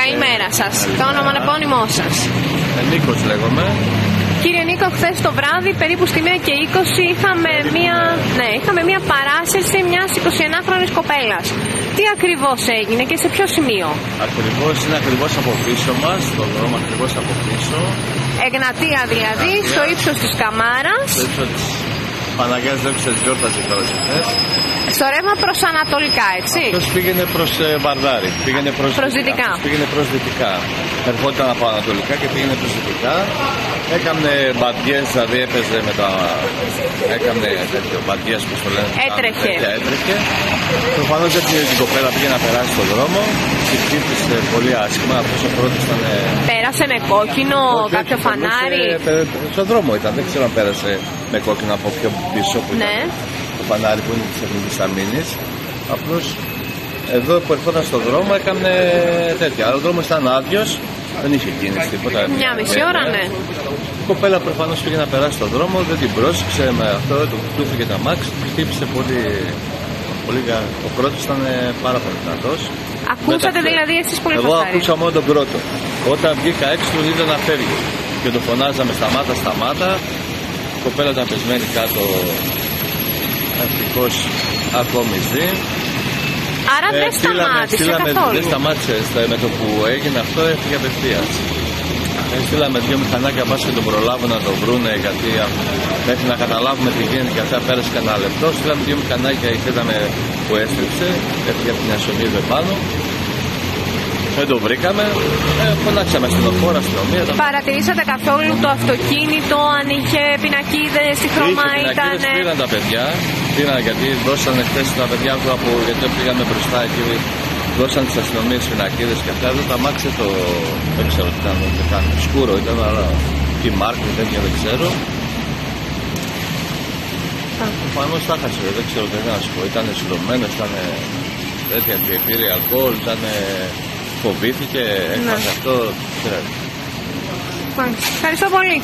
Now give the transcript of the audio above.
Καλημέρα σας. Το όνομα επώνυμό σας. Ε, Νίκος λέγομαι. Κύριε Νίκο, χθες το βράδυ, περίπου στη 1 και 20, είχαμε μία, ναι, είχαμε μία παράσυρση μιας 21χρονη κοπέλας. Τι ακριβώς έγινε και σε ποιο σημείο; Ακριβώς είναι ακριβώς από πίσω μας, το δρόμο ακριβώς από πίσω. Εγνατία δηλαδή, στο ύψος της Καμάρας. Στο ύψος της Παναγιάς Δόξης γιόρταζε τώρα χθες. Στο ρεύμα προς Ανατολικά, έτσι. Αυτός πήγαινε προς ε, Βαρδάρη, πήγαινε προς, Προς δυτικά. αυτός πήγαινε προς δυτικά. Ερχόταν από Ανατολικά και πήγαινε προς δυτικά. Έκανε μπαντιές, δηλαδή έπαιζε με τα... Έκανε τέτοιο μπαντιές, πώς το λένε. Έτρεχε. Τέτοια, έτρεχε. Προφανώς δεν την κοπέλα πήγε να περάσει τον δρόμο. Τη χτύπησε πολύ άσχημα. Αυτός ο πρώτος ήταν... ε, Πέρασε με κόκκινο, όχι, κάποιο όχι, φανάρι. περνούσε, ε, Στον δρόμο ήταν, δεν ξέρω αν πέρασε με κόκκινο από πιο πίσω που Ναι. ήταν το φανάρι που είναι της Εθνικής Αμήνης. Απλώς εδώ που ερχόταν στον δρόμο έκανε τέτοια. Αλλά ο δρόμος ήταν άδειος, δεν είχε κίνηση τίποτα. Μια μισή ώρα, ναι. Η κοπέλα προφανώς πήγε να περάσει τον δρόμο, δεν την πρόσεξε με αυτό, του του έφυγε τα μάξ, χτύπησε πολύ. πολύ γα- ο πρώτος ήταν ε, πάρα πολύ δυνατός. Ακούσατε δηλαδή εσείς πολύ Εγώ φασάρι. ακούσα μόνο τον πρώτο. Όταν βγήκα έξω τον είδα να φεύγει. Και το φωνάζαμε σταμάτα, σταμάτα. Η κοπέλα ήταν πεσμένη κάτω. Ευτυχώ ακόμη ζει. Άρα δεν Ε, στείλαμε- σταμάτησε στείλαμε- καθόλου. Δεν σταμάτησε στα- με το που έγινε αυτό, έφυγε απευθείας. Ε, στείλαμε δύο μηχανάκια πας και τον προλάβουν να το βρούνε γιατί α, μέχρι να καταλάβουμε τι γίνεται και αυτά πέρασε κανένα λεπτό. Στείλαμε δύο μηχανάκια και είδαμε που έστριψε, έφυγε από την ασονίδα πάνω. Δεν το βρήκαμε. Ε, φωνάξαμε στην οφόρα, αστυνομία. τα- Παρατηρήσατε καθόλου το αυτοκίνητο, αν είχε πινακίδες, τι χρώμα Είχε ήταν. πινακίδες, πήραν τα παιδιά. Πήραν γιατί δώσανε χθες τα παιδιά που από, γιατί πήγαμε μπροστά εκεί. Δώσαν τις αστυνομίες πινακίδες και αυτά. Εδώ τα μάξε το. Δεν ξέρω τι ήταν, τι ήταν. Σκούρο ήταν, αλλά τι μάρκο τέτοια δεν ξέρω. Προφανώ τα χάσε, δεν ξέρω τι να σου πω. Ήταν συλλογμένο, ήταν τέτοια και πήρε αλκοόλ, ήταν. Φοβήθηκε, έκανε αυτό. Ξέρω. Μάλιστα. Ευχαριστώ πολύ.